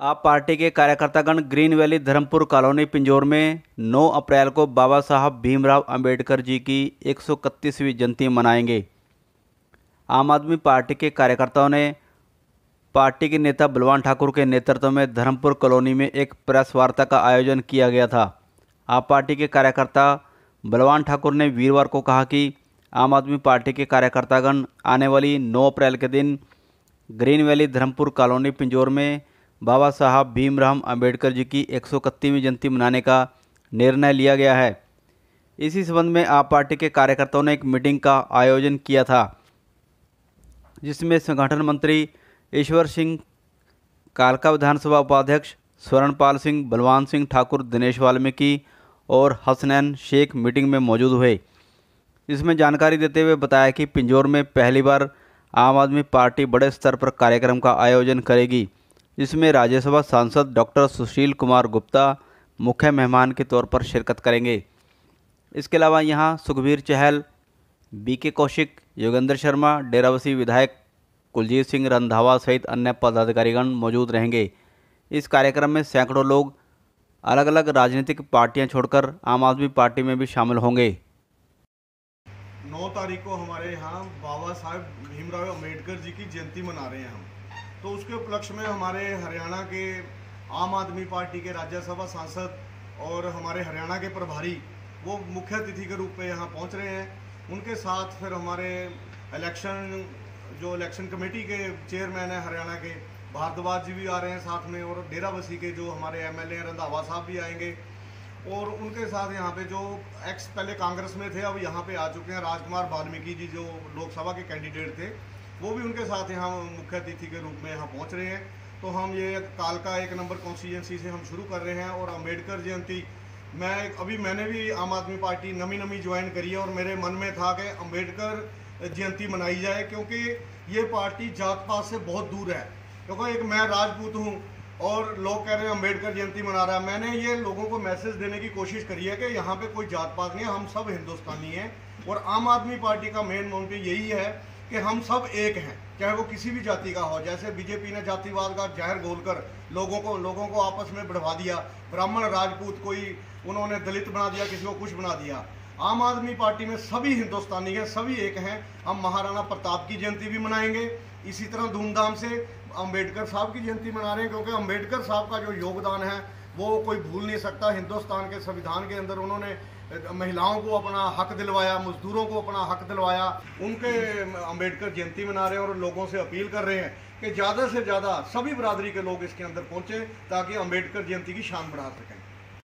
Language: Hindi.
आप पार्टी के कार्यकर्तागण green valley Dharampur colony Pinjore में 9 अप्रैल को बाबा साहब भीमराव अंबेडकर जी की एक जयंती मनाएँगे। आम आदमी पार्टी के कार्यकर्ताओं ने पार्टी के नेता बलवान ठाकुर के नेतृत्व में धर्मपुर कॉलोनी में एक प्रेस वार्ता का आयोजन किया गया था। आप पार्टी के कार्यकर्ता बलवान ठाकुर ने वीरवार को कहा कि आम आदमी पार्टी के कार्यकर्तागण आने वाली 9 अप्रैल के दिन green valley Dharampur colony Pinjore में बाबा साहब भीमराव अंबेडकर जी की एक जयंती मनाने का निर्णय लिया गया है। इसी संबंध में आप पार्टी के कार्यकर्ताओं ने एक मीटिंग का आयोजन किया था, जिसमें संगठन मंत्री ईश्वर सिंह, कालका विधानसभा उपाध्यक्ष स्वर्णपाल सिंह, बलवान सिंह ठाकुर, दिनेश वाल्मीकि और हसनैन शेख मीटिंग में मौजूद हुए। इसमें जानकारी देते हुए बताया कि पिंजौर में पहली बार आम आदमी पार्टी बड़े स्तर पर कार्यक्रम का आयोजन करेगी। जिसमें राज्यसभा सांसद डॉक्टर सुशील कुमार गुप्ता मुख्य मेहमान के तौर पर शिरकत करेंगे। इसके अलावा यहाँ सुखबीर चहल बी के कौशिक, योगेंद्र शर्मा, डेरावसी विधायक कुलजीत सिंह रंधावा सहित अन्य पदाधिकारीगण मौजूद रहेंगे। इस कार्यक्रम में सैकड़ों लोग अलग अलग राजनीतिक पार्टियाँ छोड़कर आम आदमी पार्टी में भी शामिल होंगे। नौ तारीख को हमारे यहाँ बाबा साहेब भीमराव अंबेडकर जी की जयंती मना रहे हैं हम। तो उसके उपलक्ष्य में हमारे हरियाणा के आम आदमी पार्टी के राज्यसभा सांसद और हमारे हरियाणा के प्रभारी वो मुख्य अतिथि के रूप में यहाँ पहुँच रहे हैं। उनके साथ फिर हमारे इलेक्शन जो इलेक्शन कमेटी के चेयरमैन हैं हरियाणा के, भारद्वाज जी भी आ रहे हैं साथ में और डेरा बसी के जो हमारे एम एमएलए रंधावा साहब भी आएँगे। और उनके साथ यहाँ पे जो एक्स पहले कांग्रेस में थे, अब यहाँ पे आ चुके हैं राजकुमार वाल्मीकि जी जो लोकसभा के कैंडिडेट थे। वो भी उनके साथ यहाँ मुख्य अतिथि के रूप में यहाँ पहुँच रहे हैं। तो हम ये काल का एक नंबर कॉन्स्टिट्यूंसी से हम शुरू कर रहे हैं और अंबेडकर जयंती मैं अभी मैंने भी आम आदमी पार्टी नमी नमी ज्वाइन करी है और मेरे मन में था कि अंबेडकर जयंती मनाई जाए क्योंकि ये पार्टी जात पात से बहुत दूर है। क्योंकि एक मैं राजपूत हूँ और लोग कह रहे हैं अंबेडकर जयंती मना रहा है। मैंने ये लोगों को मैसेज देने की कोशिश करी है कि यहाँ पे कोई जात पात नहीं है, हम सब हिंदुस्तानी हैं और आम आदमी पार्टी का मेन मोटिव यही है कि हम सब एक हैं, चाहे वो किसी भी जाति का हो। जैसे बीजेपी ने जातिवाद का जहर घोलकर लोगों को लोगों को आपस में बढ़वा दिया, ब्राह्मण राजपूत कोई, उन्होंने दलित बना दिया, किसी को कुछ बना दिया। आम आदमी पार्टी में सभी हिंदुस्तानी हैं, सभी एक हैं। हम महाराणा प्रताप की जयंती भी मनाएँगे। इसी तरह धूमधाम से अंबेडकर साहब की जयंती मना रहे हैं, क्योंकि अंबेडकर साहब का जो योगदान है वो कोई भूल नहीं सकता। हिंदुस्तान के संविधान के अंदर उन्होंने महिलाओं को अपना हक दिलवाया, मजदूरों को अपना हक दिलवाया। उनके अंबेडकर जयंती मना रहे हैं और लोगों से अपील कर रहे हैं कि ज़्यादा से ज़्यादा सभी बरादरी के लोग इसके अंदर पहुँचें ताकि अंबेडकर जयंती की शान बढ़ा सकें।